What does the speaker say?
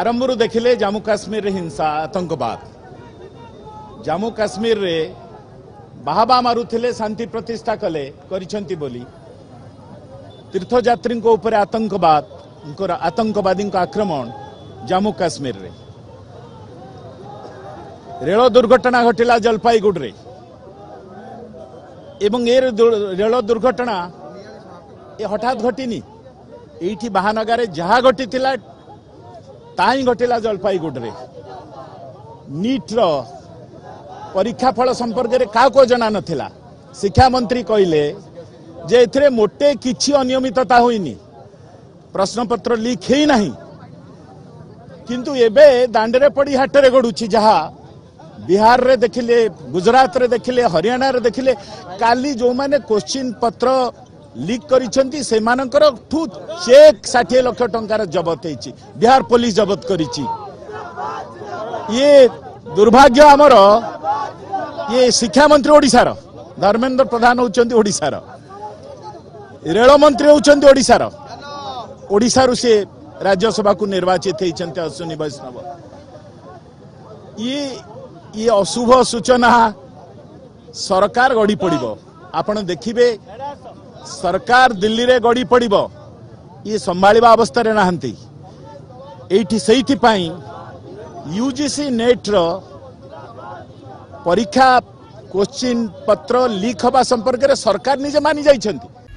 ଆରମ୍ଭରୁ ଦେଖିଲେ ଜାମ୍ମୁ କାଶ୍ମୀରରେ ହିଂସା ଆତଙ୍କବାଦ ଜାମ୍ମୁ କାଶ୍ମୀରରେ ବାହାବା ମାରୁଥିଲେ ଶାନ୍ତି ପ୍ରତିଷ୍ଠା କଲେ କରିଛନ୍ତି ବୋଲି ତୀର୍ଥଯାତ୍ରୀଙ୍କ ଉପରେ ଆତଙ୍କବାଦଙ୍କର ଆତଙ୍କବାଦୀଙ୍କ ଆକ୍ରମଣ ଜାମ୍ମୁ କାଶ୍ମୀରରେ ରେଳ ଦୁର୍ଘଟଣା ଘଟିଲା ଜଲପାଇଗୁଡ଼ିରେ ଏବଂ ଏ ରେଳ ଦୁର୍ଘଟଣା ଏ ହଠାତ୍ ଘଟିନି ଏଇଠି ବାହାନଗାରେ ଯାହା ଘଟିଥିଲା ତାହିଁ ଘଟିଲା ଜଳପାଇଗୁଡ଼ିରେ ନିଟ୍ର ପରୀକ୍ଷାଫଳ ସମ୍ପର୍କରେ କାହାକୁ ଜଣା ନଥିଲା ଶିକ୍ଷାମନ୍ତ୍ରୀ କହିଲେ ଯେ ଏଥିରେ ମୋଟେ କିଛି ଅନିୟମିତତା ହୋଇନି ପ୍ରଶ୍ନପତ୍ର ଲିକ୍ ହେଇନାହିଁ କିନ୍ତୁ ଏବେ ଦାଣ୍ଡରେ ପଡ଼ି ହାଟରେ ଗଡ଼ୁଛି ଯାହା ବିହାରରେ ଦେଖିଲେ ଗୁଜରାଟରେ ଦେଖିଲେ ହରିୟାଣାରେ ଦେଖିଲେ କାଲି ଯେଉଁମାନେ କୋଶ୍ଚିନ୍ ପତ୍ର লিক করেছেন সেমানকর ঠু চেক ষাঠিয়ে লক্ষ টঙ্কার জবত হয়েছি বিহার পুলিশ জবত করেছি ইয়ে দুর্ভাগ্য আমার ইয়ে শিক্ষামন্ত্রী ওড়িশার ধর্মেন্দ্র প্রধান হচ্ছেন ওড়িশার রেলমন্ত্রী হচ্ছেন ওড়িশার ওড়িশার সে রাজ্যসভাকে নির্বাচিত হয়েছেন অশ্বিনী বৈষ্ণব ইয়ে ইয়ে অশুভ সূচনা সরকার গড়ি পড়ব আপনার দেখবে ସରକାର ଦିଲ୍ଲୀରେ ଗଡ଼ି ପଡ଼ିବ ଇଏ ସମ୍ଭାଳିବା ଅବସ୍ଥାରେ ନାହାନ୍ତି ଏଇଠି ସେଇଥିପାଇଁ ୟୁ ଜି ସି ନେଟ୍ର ପରୀକ୍ଷା କୋଶ୍ଚିନ୍ ପତ୍ର ଲିକ୍ ହେବା ସମ୍ପର୍କରେ ସରକାର ନିଜେ ମାନି ଯାଇଛନ୍ତି